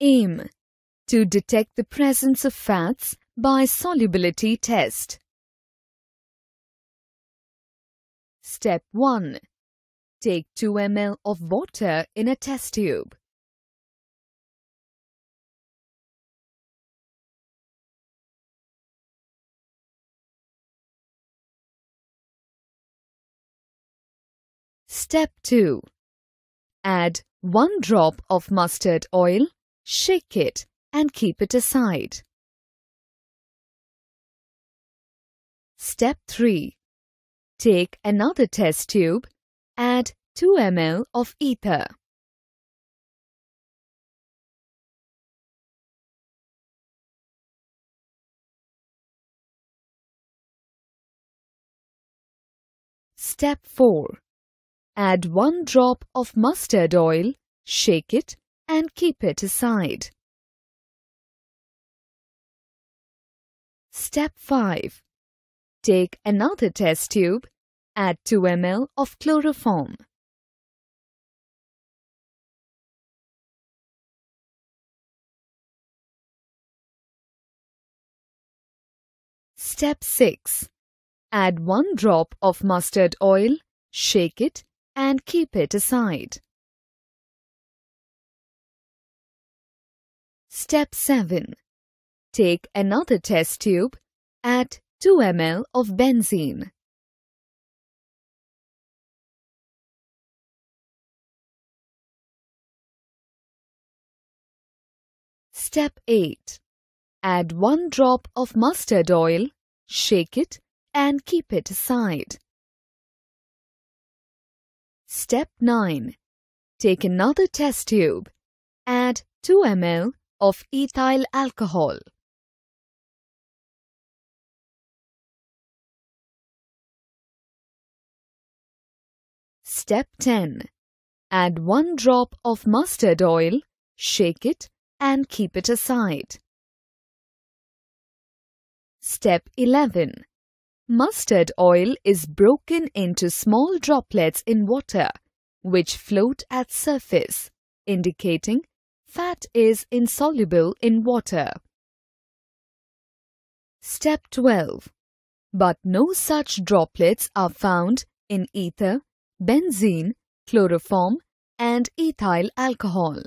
Aim to detect the presence of fats by solubility test. Step 1. Take 2 ml of water in a test tube. Step 2. Add 1 drop of mustard oil, shake it and keep it aside. Step 3. Take another test tube, add 2 ml of ether. Step 4. Add 1 drop of mustard oil, shake it and keep it aside. Step 5. Take another test tube, add 2 ml of chloroform. Step 6. Add 1 drop of mustard oil, shake it and keep it aside. Step 7. Take another test tube, add 2 ml of benzene. Step 8. Add 1 drop of mustard oil, shake it and keep it aside. Step 9. Take another test tube. Add 2 ml of ethyl alcohol. Step 10. Add 1 drop of mustard oil, shake it and keep it aside. Step 11. Mustard oil is broken into small droplets in water which float at surface, indicating fat is insoluble in water. Step 12. But no such droplets are found in ether, benzene, chloroform and ethyl alcohol.